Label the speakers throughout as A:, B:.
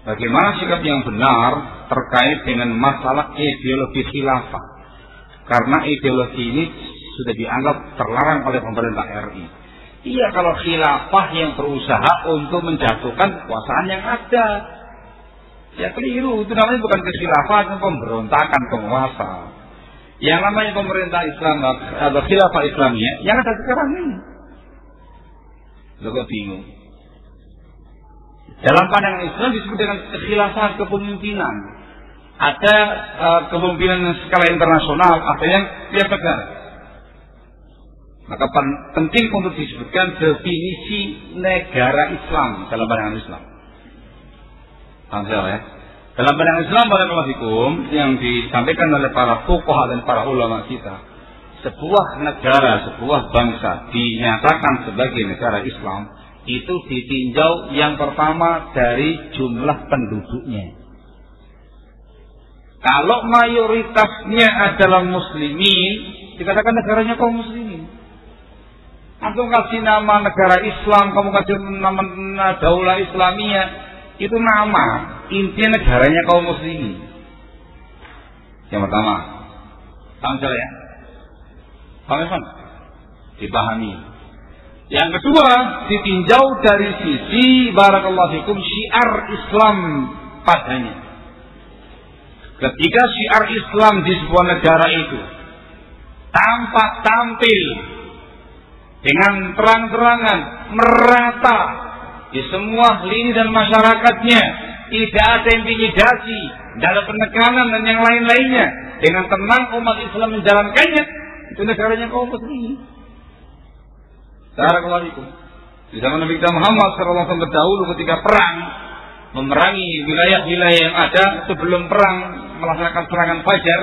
A: Bagaimana sikap yang benar terkait dengan masalah ideologi khilafah? Karena ideologi ini sudah dianggap terlarang oleh pemerintah RI. Iya kalau khilafah yang berusaha untuk menjatuhkan kekuasaan yang ada. Ya keliru, itu namanya bukan kekhilafah, itu pemberontakan penguasa. Yang namanya pemerintah Islam atau khilafah Islamnya yang ada sekarang ini. Lo bingung? Dalam pandangan Islam disebut dengan kekhilafan kepemimpinan. Ada uh, kepemimpinan skala internasional, ada yang tiap negara. Maka penting untuk disebutkan definisi negara Islam dalam pandangan Islam. Paham ya? Dalam pandangan Islam hukum yang disampaikan oleh para fuqaha dan para ulama kita, sebuah negara, sebuah bangsa dinyatakan sebagai negara Islam itu ditinjau yang pertama dari jumlah penduduknya. Kalau mayoritasnya adalah muslimin, dikatakan negaranya kaum muslimin. Antum kasih nama negara Islam, kamu kasih nama daulah Islamiyah, itu nama. Intinya negaranya kaum muslimin. Yang pertama, paham ya? Paham Dipahami. Yang kedua, ditinjau dari sisi barakallahu fikum syiar Islam padanya. Ketika syiar Islam di sebuah negara itu tampak tampil dengan terang-terangan merata di semua lini dan masyarakatnya tidak ada intimidasi, ada penekanan dan yang lain-lainnya dengan tenang umat Islam menjalankannya itu negaranya kaum muslimin Barakallahu Di zaman Nabi kita Muhammad SAW terdahulu ketika perang memerangi wilayah-wilayah yang ada sebelum perang melaksanakan serangan fajar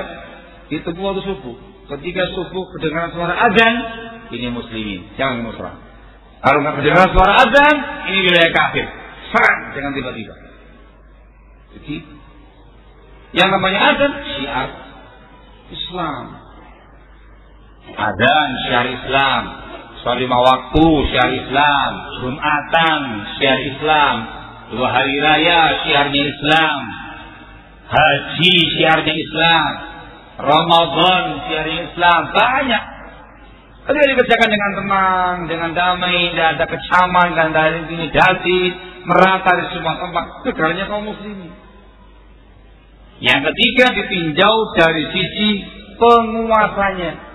A: itu waktu subuh. Ketika subuh kedengaran suara azan, ini muslimin, jangan musra. Kalau nggak kedengaran suara azan, ini wilayah kafir. Serang dengan tiba-tiba. Jadi yang namanya azan syiar Islam. Azan syiar Islam, Sholat lima waktu syiar Islam, Jumatan syiar Islam, dua hari raya syiarnya Islam, haji syiarnya Islam, Ramadan syiarnya Islam, banyak. Ketika dikerjakan dengan tenang, dengan damai, tidak ada kecaman, tidak ada intimidasi, merata di semua tempat, negaranya kaum muslimin. Yang ketiga ditinjau dari sisi penguasanya.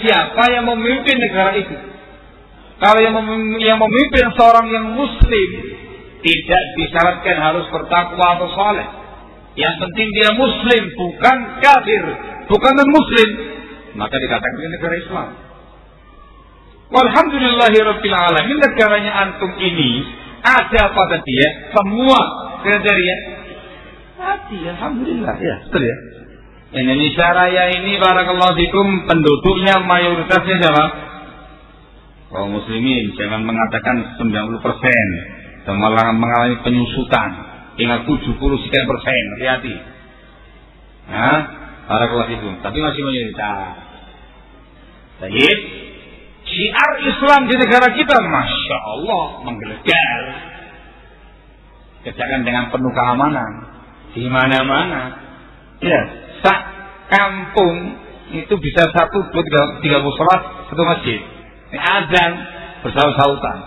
A: Siapa yang memimpin negara itu? Kalau yang memimpin, yang memimpin seorang yang muslim tidak disyaratkan harus bertakwa atau saleh. Yang penting dia muslim, bukan kafir, bukan non muslim, maka dikatakan negara Islam. Walhamdulillahirabbil alamin negaranya antum ini ada pada dia semua kriteria. Hati, alhamdulillah ya, betul ya. Indonesia Raya ini barakallahu fikum penduduknya mayoritasnya siapa? Kaum muslimin, jangan mengatakan 90 persen, malah mengalami penyusutan hingga 70 sekian persen, hati-hati. Nah, barakallahu fikum, tapi masih mayoritas. Baik, syiar Islam di negara kita, masya Allah, menggelegar. Kerjakan dengan penuh keamanan di mana-mana. Ya, sak kampung itu bisa satu dua tiga, tiga puluh sholat satu masjid. Ini azan bersaut-sautan.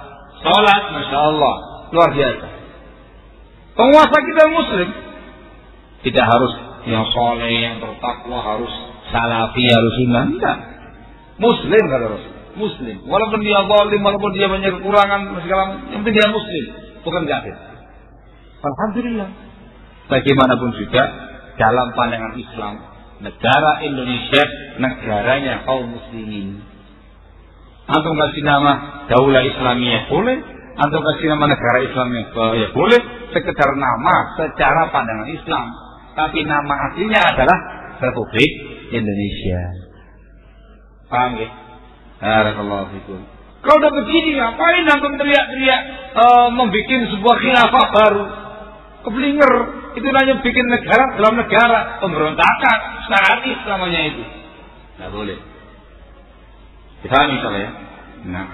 A: Sholat, masya Allah, luar biasa. Penguasa kita muslim tidak harus yang soleh, yang bertakwa harus salafi, harus iman. Tidak. Muslim kata Rasul. Muslim. Walaupun dia zalim, walaupun dia banyak kekurangan, segala yang penting dia muslim, bukan kafir. Alhamdulillah. Bagaimanapun juga dalam pandangan Islam negara Indonesia negaranya kaum muslimin. Antum kasih nama daulah Islamiyah boleh antum kasih nama negara Islamiyah ya boleh sekedar nama secara pandangan Islam. Tapi nama aslinya adalah Republik Indonesia. Paham ya? Fikum. Kalau udah begini ngapain antum teriak-teriak uh, membuat sebuah khilafah baru? Keblinger itu hanya bikin negara dalam negara pemberontakan syaratis namanya itu. Nggak boleh. Dipahami kalau ya? Nah